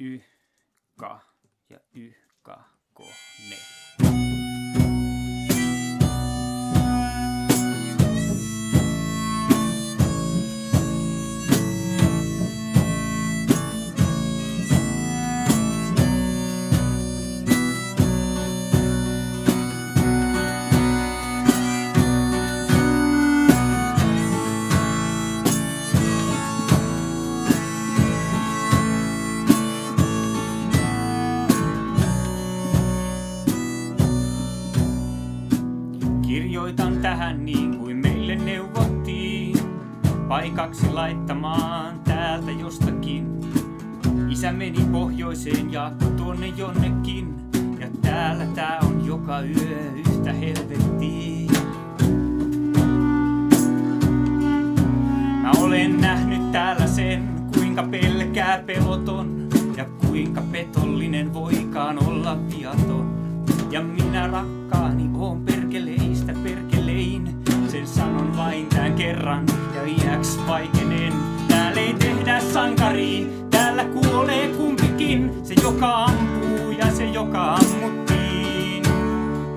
Ykka ja Ykka kone. Kirjoitan tähän niin kuin meille neuvottiin, paikaksi laittamaan täältä jostakin. Isä meni pohjoiseen ja tuonne jonnekin, ja täällä tää on joka yö yhtä helvettiä. Mä olen nähnyt täällä sen, kuinka pelkää peloton ja kuinka petollinen voikaan olla viaton. Ja minä rakkaani oon joka ampuu ja se joka ammuttiin.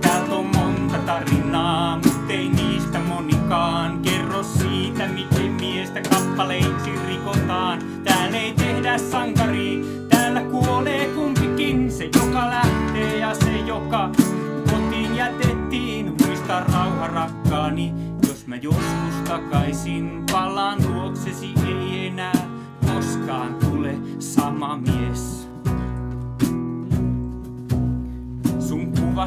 Täältä on monta tarinaa, mutta ei niistä monikaan kerro siitä, miten miestä kappaleiksi rikotaan. Täällä ei tehdä sankari, täällä kuolee kumpikin, se joka lähtee ja se joka kotiin jätettiin. Muista rauha rakkaani, jos mä joskus takaisin palaan luoksesi, ei enää koskaan tule sama mies.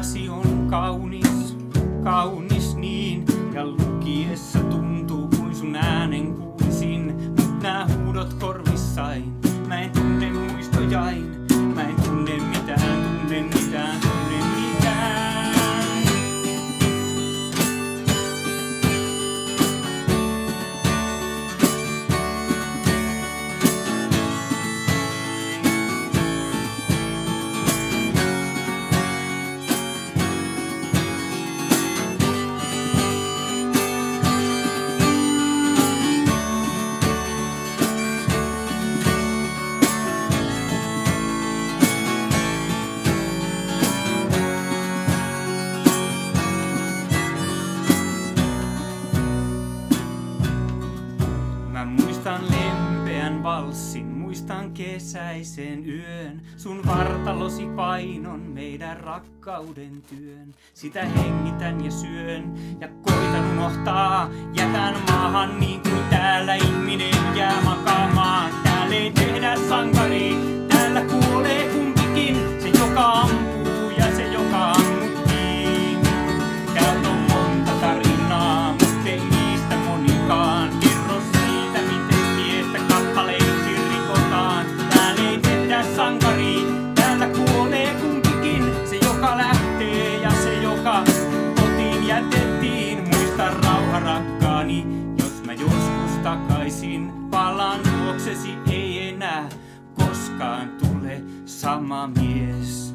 Kuvasi on kaunis, kaunis niin, ja lukiessa tuntuu kuin sun äänen kuulisin, mut nää huudot Mä muistan lempeän valssin, muistan kesäisen yön. Sun vartalosi painon meidän rakkauden työn. Sitä hengitän ja syön ja koitan unohtaa. Jätän maahan niin kuin täällä ihminen jää makaamaan. Takaisin palaan luoksesi, ei enää koskaan tule sama mies.